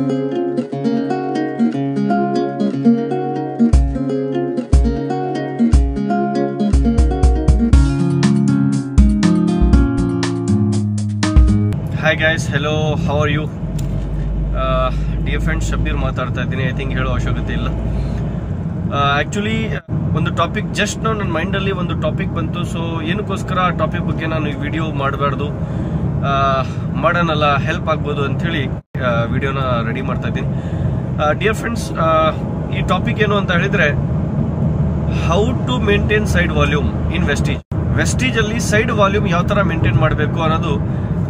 Hi guys hello how are you dear friend Shabir ಮಾತಾಡ್ತಾ ಇದ್ದೀನಿ. I think ಹೇಳೋ ಅವಶ್ಯಕತೆ ಇಲ್ಲ. ಆ್ಯಕ್ಚುಲಿ ಒಂದು ಟಾಪಿಕ್ ಜಸ್ಟ್ ನಾವು ನನ್ನ ಮೈಂಡಲ್ಲಿ ಒಂದು ಟಾಪಿಕ್ ಬಂತು. ಸೊ ಏನಕ್ಕೋಸ್ಕರ ಆ ಟಾಪಿಕ್ ಬಗ್ಗೆ ನಾನು ಈ ವಿಡಿಯೋ ಮಾಡಬಾರ್ದು? ಮಾಡೋಣಲ್ಲ ಹೆಲ್ಪ್ ಆಗ್ಬೋದು ಅಂಥೇಳಿ ವಿಡಿಯೋನ ರೆಡಿ ಮಾಡ್ತಾ ಇದ್ದೀನಿ. ಡಿಯರ್ ಫ್ರೆಂಡ್ಸ್ ಈ ಟಾಪಿಕ್ ಏನು ಅಂತ ಹೇಳಿದ್ರೆ how to maintain side volume in Vestige Vestige ಅಲ್ಲಿ ಸೈಡ್ ವಾಲ್ಯೂಮ್ ಯಾವ ತರ ಮೇಂಟೈನ್ ಮಾಡಬೇಕು ಅನ್ನೋದು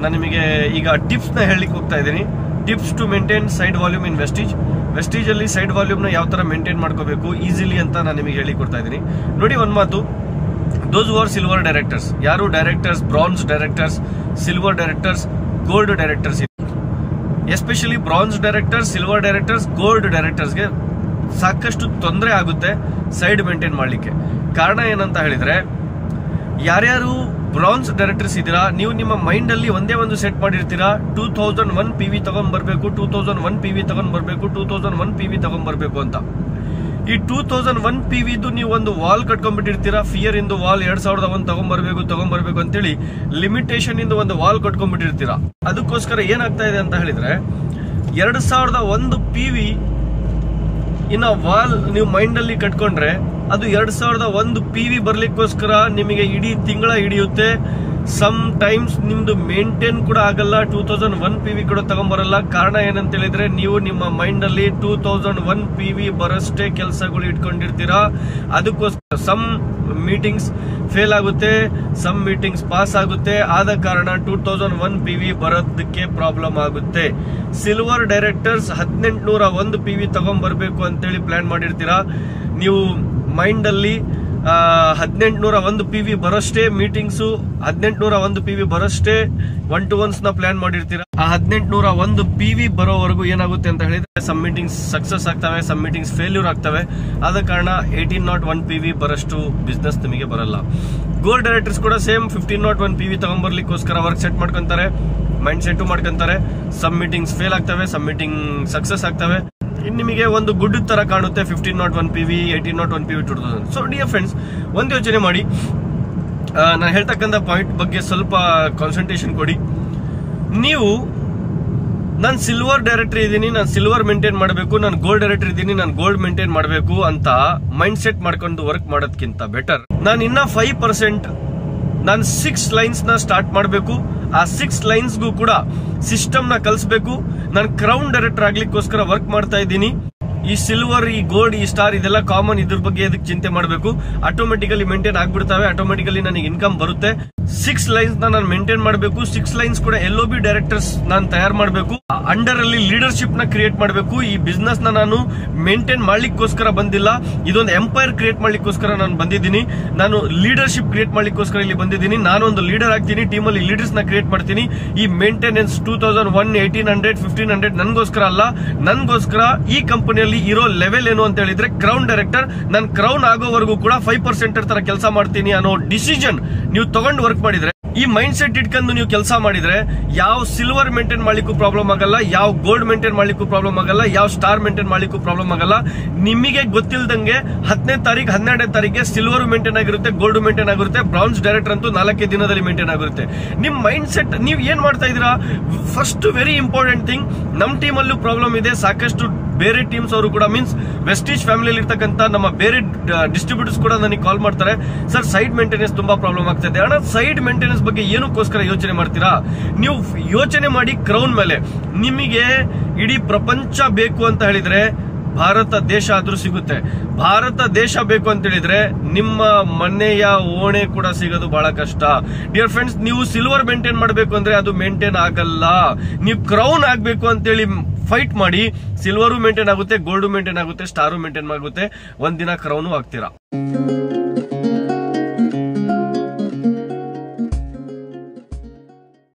ನಾನು ನಿಮಗೆ ಈಗ ಟಿಪ್ಸ್ನ ಹೇಳಲಿಕ್ಕೆ ಹೋಗ್ತಾ ಇದ್ದೀನಿ. Tips to maintain side volume in Vestige Vestige ಅಲ್ಲಿ ಸೈಡ್ ವಾಲ್ಯೂಮ್ನ ಯಾವ ತರ ಮೇಂಟೈನ್ ಮಾಡ್ಕೋಬೇಕು ಈಸಿಲಿ ಅಂತ ನಾನು ನಿಮಗೆ ಹೇಳಿ ಕೊಡ್ತಾ ಇದ್ದೀನಿ. ನೋಡಿ ಒಂದು ಮಾತು. ದೋಸ್ ಆರ್ ಸಿಲ್ವರ್ ಡೈರೆಕ್ಟರ್ಸ್ ಯಾರು directors bronze directors silver directors gold directors especially bronze director silver directors, gold ಡೈರೆಕ್ಟರ್ಸ್ಗೆ ಸಾಕಷ್ಟು ತೊಂದರೆ ಆಗುತ್ತೆ ಸೈಡ್ ಮೇಂಟೈನ್ ಮಾಡಲಿಕ್ಕೆ. ಕಾರಣ ಏನಂತ ಹೇಳಿದ್ರೆ, ಯಾರ್ಯಾರು ಬ್ರಾನ್ಸ್ ಡೈರೆಕ್ಟರ್ಸ್ ಇದ್ದೀರಾ, ನೀವು ನಿಮ್ಮ ಮೈಂಡ್ ಅಲ್ಲಿ ಒಂದೇ ಒಂದು set ಮಾಡಿರ್ತೀರಾ, two thousand one P V ತಗೊಂಡ್ ಬರಬೇಕು two thousand one P V ತಗೊಂಡ್ ಬರ್ಬೇಕು two thousand one P V ತಗೊಂಡ್ ಬರ್ಬೇಕು ಅಂತ. ಈ ಟೂ ತೌಸಂಡ್ ಒನ್ ಪಿ ವಿದು ನೀವು ಒಂದು ವಾಲ್ ಕಟ್ಕೊಂಡ್ಬಿಟ್ಟಿರ್ತೀರಾ? ಫಿಯರ್ ಇಂದು ವಾಲ್ ಎರಡ್ ಸಾವಿರದ ಒಂದ್ ತಗೊಂಡ್ಬರ್ಬೇಕು ತಗೊಂಡ್ಬರ್ಬೇಕು ಅಂತೇಳಿ ಲಿಮಿಟೇಷನ್ ಇಂದ ಒಂದು ವಾಲ್ ಕಟ್ಕೊಂಡ್ಬಿಟ್ಟಿರ್ತೀರಾ? ಅದಕ್ಕೋಸ್ಕರ ಏನಾಗ್ತಾ ಇದೆ ಅಂತ ಹೇಳಿದ್ರೆ, ಎರಡ್ ಸಾವಿರದ ಒಂದು ಪಿ ವಿ ಇನ್ನ ವಾಲ್ ನೀವು ಮೈಂಡ್ ಅಲ್ಲಿ ಕಟ್ಕೊಂಡ್ರೆ, ಅದು ಎರಡ್ ಸಾವಿರದ ಒಂದು ಪಿ ವಿ ಬರ್ಲಿಕ್ಕೋಸ್ಕರ ನಿಮಗೆ ಇಡೀ ತಿಂಗಳ ಹಿಡಿಯುತ್ತೆ. ಸಮ್ ಟೈಮ್ಸ್ ನಿಮ್ದು ಮೇಂಟೈನ್ ಕೂಡ ಆಗಲ್ಲ. Two thousand one P V ಕೂಡ ತಗೊಂಬರಲ್ಲ. ಕಾರಣ ಏನಂತ ಹೇಳಿದ್ರೆ, ನೀವು ನಿಮ್ಮ ಮೈಂಡ್ ಅಲ್ಲಿ two thousand one P V ಬರಷ್ಟೇ ಕೆಲಸಗಳು ಇಟ್ಕೊಂಡಿರ್ತೀರಾ? ಅದಕ್ಕೋಸ್ಕರ ಸಮ್ ಮೀಟಿಂಗ್ಸ್ ಫೇಲ್ ಆಗುತ್ತೆ ಸಮ್ ಮೀಟಿಂಗ್ಸ್ ಪಾಸ್ ಆಗುತ್ತೆ. ಆದ ಕಾರಣ two thousand one P V ಬರೋದಕ್ಕೆ ಪ್ರಾಬ್ಲಮ್ ಆಗುತ್ತೆ. ಸಿಲ್ವರ್ ಡೈರೆಕ್ಟರ್ಸ್ ಹದಿನೆಂಟು ನೂರ ಒಂದು ಪಿ ವಿ ತಗೊಂಡ್ಬರ್ಬೇಕು ಅಂತೇಳಿ ಪ್ಲಾನ್ ಮಾಡಿರ್ತೀರಾ? ನೀವು ಮೈಂಡ್ ಅಲ್ಲಿ ಹದಿನೆಂಟುನೂರ ಒಂದು ಪಿ ವಿ ಬರೋಷ್ಟೇ ಮೀಟಿಂಗ್ಸು ಹದಿನೆಂಟುನೂರ ಒಂದು ಪಿ ವಿ ಬರೋಷ್ಟೇ ಒನ್ ಟು ಒನ್ಸ್ನ ಪ್ಲಾನ್ ಮಾಡಿರ್ತೀರಾ? ಆ ಹದಿನೆಂಟುನೂರ ಒಂದು ಪಿ ವಿ ಬರೋವರೆಗೂ ಏನಾಗುತ್ತೆ ಅಂತ ಹೇಳಿದ್ರೆ ಸಮ್ ಮೀಟಿಂಗ್ಸ್ ಸಕ್ಸಸ್ ಆಗ್ತವೆ ಸಮ್ ಮೀಟಿಂಗ್ಸ್ ಫೇಲ್ಯೂರ್ ಆಗ್ತವೆ. ಆದ ಕಾರಣ eighteen nought one P V ಬರಷ್ಟು business ನಿಮಗೆ ಬರಲ್ಲ. ಗೋಲ್ ಡೈರೆಕ್ಟರ್ಸ್ ಕೂಡ same fifteen nought one P V ತಗೊಂಬರ್ಲಿಕ್ಕೋಸ್ಕರ work set ಮಾಡ್ಕೊಂತಾರೆ ಮೈಂಡ್ ಸೆಟ್ ಮಾಡ್ಕೊಂತಾರೆ. ಸಮ್ ಮೀಟಿಂಗ್ಸ್ ಫೇಲ್ ಆಗ್ತವೆ ಸಮ್ ಮೀಟಿಂಗ್ ಸಕ್ಸಸ್ ಆಗ್ತವೆ. ಇನ್ ನಿಮಗೆ ಒಂದು ಗುಡ್ ತರ ಕಾಣುತ್ತೆ fifteen naught one P V eighteen naught one P V ಟುಡ್ so dear friends ಒಂದು ಯೋಚನೆ ಮಾಡಿ. ನಾನು ಹೇಳ್ತಕ್ಕಂಥ ಪಾಯಿಂಟ್ ಬಗ್ಗೆ ಸ್ವಲ್ಪ ಕಾನ್ಸಂಟ್ರೇಷನ್ ಕೊಡಿ. ನೀವು, ನಾನು ಸಿಲ್ವರ್ ಡೈರೆಕ್ಟರ್ ಇದ್ದೀನಿ ನಾನು ಸಿಲ್ವರ್ ಮೇಂಟೈನ್ ಮಾಡಬೇಕು, ನಾನು ಗೋಲ್ಡ್ ಡೈರೆಕ್ಟರ್ ಇದ್ದೀನಿ ನಾನು ಗೋಲ್ಡ್ ಮೇಂಟೈನ್ ಮಾಡಬೇಕು ಅಂತ ಮೈಂಡ್ ಸೆಟ್ ಮಾಡ್ಕೊಂಡು ವರ್ಕ್ ಮಾಡೋದಕ್ಕಿಂತ ಬೆಟರ್ ನಾನು ಇನ್ನ ಫೈವ್ ಪರ್ಸೆಂಟ್ ನಾನು ಸಿಕ್ಸ್ ಲೈನ್ಸ್ನ ಸ್ಟಾರ್ಟ್ ಮಾಡಬೇಕು. ಆ ಸಿಕ್ಸ್ ಲೈನ್ಸ್ಗೂ ಕೂಡ ಸಿಸ್ಟಮ್ನ ಕಲಿಸ್ಬೇಕು. ನಾನು ಕ್ರೌನ್ ಡೈರೆಕ್ಟರ್ ಆಗ್ಲಿಕ್ಕೋಸ್ಕರ ವರ್ಕ್ ಮಾಡ್ತಾ ಇದ್ದೀನಿ. ಈ ಸಿಲ್ವರ್ ಈ ಗೋಲ್ಡ್ ಈ ಸ್ಟಾರ್ ಇದೆಲ್ಲ ಕಾಮನ್ ಇದ್ರ ಬಗ್ಗೆ ಅದಕ್ಕೆ ಚಿಂತೆ ಮಾಡಬೇಕು? ಆಟೋಮೆಟಿಕಲಿ ಮೇಂಟೈನ್ ಆಗ್ಬಿಡ್ತಾವೆ. ಆಟೋಮೆಟಿಕಲಿ ನನಗೆ ಇನ್ಕಮ್ ಬರುತ್ತೆ. ಸಿಕ್ಸ್ ಲೈನ್ಸ್ನ ನಾನು ಮೇಂಟೈನ್ ಮಾಡಬೇಕು. ಸಿಕ್ಸ್ ಲೈನ್ಸ್ ಕೂಡ ಎಲ್ ಬಿ ಡೈರೆಕ್ಟರ್ಸ್ ನಾನು ತಯಾರು ಮಾಡಬೇಕು. ಅಂಡರ್ ಅಲ್ಲಿ ಲೀಡರ್ಶಿಪ್ನ ಕ್ರಿಯೇಟ್ ಮಾಡಬೇಕು. ಈ ಬಿಸ್ನೆಸ್ನ ನಾನು ಮೇಂಟೈನ್ ಮಾಡ್ಲಿಕ್ಕೋಸ್ಕರ ಬಂದಿಲ್ಲ. ಇದೊಂದು ಎಂಪೈರ್ ಕ್ರಿಯೇಟ್ ಮಾಡ್ಲಿಕ್ಕೋಸ್ಕರ ನಾನು ಬಂದಿದ್ದೀನಿ. ನಾನು ಲೀಡರ್ಶಿಪ್ ಕ್ರಿಯೇಟ್ ಮಾಡ್ಲಿಕ್ಕೋಸ್ಕರ ಇಲ್ಲಿ ಬಂದಿದ್ದೀನಿ. ನಾನು ಒಂದು ಲೀಡರ್ ಆಗ್ತೀನಿ. ಟೀಮ್ ಅಲ್ಲಿ ಲೀಡರ್ಸ್ನ ಕ್ರಿಯೇಟ್ ಮಾಡ್ತೀನಿ. ಈ maintenance two thousand one eighteen hundred fifteen hundred ನನ್ಗೋಸ್ಕರ ಅಲ್ಲ. ನನ್ಗೋಸ್ಕರ ಈ ಕಂಪನಿಯಲ್ಲಿ ಇರೋ ಲೆವೆಲ್ ಏನು ಅಂತ ಹೇಳಿದ್ರೆ ಕ್ರೌನ್ ಡೈರೆಕ್ಟರ್ ನಾನು ಕ್ರೌನ್ ಆಗೋವರೆಗೂ ಕೂಡ ಫೈವ್ ಪರ್ಸೆಂಟ್ ತರ ಕೆಲಸ ಮಾಡ್ತೀನಿ ಅನ್ನೋ ಡಿಸಿಷನ್ ನೀವು ತಗೊಂಡು ವರ್ಕ್ ಮಾಡಿದ್ರೆ, ಈ ಮೈಂಡ್ ಸೆಟ್ ಇಟ್ಕೊಂಡು ನೀವು ಕೆಲಸ ಮಾಡಿದ್ರೆ, ಯಾವ ಸಿಲ್ವರ್ ಮೇಂಟೈನ್ ಮಾಡ್ಲಿಕ್ಕೂ ಪ್ರಾಬ್ಲಮ್ ಆಗಲ್ಲ, ಯಾವ ಗೋಲ್ಡ್ ಮೇಂಟೈನ್ ಮಾಡ್ಲಿಕ್ಕೂ ಪ್ರಾಬ್ಲಮ್ ಆಗಲ್ಲ, ಯಾವ ಸ್ಟಾರ್ ಮೇಂಟೈನ್ ಮಾಡ್ಲಿಕ್ಕೂ ಪ್ರಾಬ್ಲಮ್ ಆಗಲ್ಲ. ನಿಮಗೆ ಗೊತ್ತಿಲ್ದಂಗೆ ಹತ್ತನೇ ತಾರೀಕು ಹನ್ನೆರಡನೇ ತಾರೀಕಿಗೆ ಸಿಲ್ವರ್ ಮೇಂಟೈನ್ ಆಗಿರುತ್ತೆ ಗೋಲ್ಡ್ ಮೇಂಟೈನ್ ಆಗಿರುತ್ತೆ ಬ್ರೌನ್ಸ್ ಡೈರೆಕ್ಟರ್ ಅಂತೂ ನಾಲ್ಕೇ ದಿನದಲ್ಲಿ ಮೇಂಟೈನ್ ಆಗಿರುತ್ತೆ. ನಿಮ್ ಮೈಂಡ್ ಸೆಟ್ ನೀವು ಏನ್ ಮಾಡ್ತಾ ಇದೀರಾ ಫಸ್ಟ್ ವೆರಿ ಇಂಪಾರ್ಟೆಂಟ್ ಥಿಂಗ್ ನಮ್ ಟೀಮ್ ಅಲ್ಲೂ ಪ್ರಾಬ್ಲಮ್ ಇದೆ, ಸಾಕಷ್ಟು ಬೇರೆ ಟೀಮ್ಸ್ ಅವರು ಕೂಡ ಮೀನ್ಸ್ ವೆಸ್ಟೀಜ್ ಫ್ಯಾಮಿಲಿಯಲ್ಲಿ ಇರ್ತಕ್ಕಂಥ ನಮ್ಮ ಬೇರೆ ಡಿಸ್ಟ್ರಿಬ್ಯೂಟರ್ಸ್ ಕೂಡ ನನಗೆ ಕಾಲ್ ಮಾಡ್ತಾರೆ. ಸರ್ ಸೈಡ್ ಮೇಂಟೆನೆನ್ಸ್ ತುಂಬಾ ಪ್ರಾಬ್ಲಮ್ ಆಗ್ತದೆ ಅಣ್ಣ ಸೈಡ್ ಮೇಂಟೆನೆನ್ಸ್ ಬಗ್ಗೆ ಏನಕ್ಕೋಸ್ಕರ ಯೋಚನೆ ಮಾಡ್ತೀರಾ? ನೀವು ಯೋಚನೆ ಮಾಡಿ ಕ್ರೌನ್ ಮೇಲೆ. ನಿಮಗೆ ಇಡೀ ಪ್ರಪಂಚ ಬೇಕು ಅಂತ ಹೇಳಿದ್ರೆ ಭಾರತ ದೇಶ ಆದ್ರೂ ಸಿಗುತ್ತೆ. ಭಾರತ ದೇಶ ಬೇಕು ಅಂತ ಹೇಳಿದ್ರೆ ನಿಮ್ಮ ಮನೆಯ ಓಣೆ ಕೂಡ ಸಿಗೋದು ಬಹಳ ಕಷ್ಟ. ಡಿಯರ್ ಫ್ರೆಂಡ್ಸ್ ನೀವು ಸಿಲ್ವರ್ ಮೇಂಟೈನ್ ಮಾಡಬೇಕು ಅಂದ್ರೆ ಅದು ಮೇಂಟೈನ್ ಆಗಲ್ಲ. ನೀವು ಕ್ರೌನ್ ಆಗ್ಬೇಕು ಅಂತೇಳಿ ಫೈಟ್ ಮಾಡಿ ಸಿಲ್ವರು ಮೇಂಟೈನ್ ಆಗುತ್ತೆ ಗೋಲ್ಡ್ ಮೇಂಟೈನ್ ಆಗುತ್ತೆ ಸ್ಟಾರು ಮೇಂಟೈನ್ ಆಗುತ್ತೆ. ಒಂದಿನ ಕ್ರೌನು ಆಗ್ತೀರಾ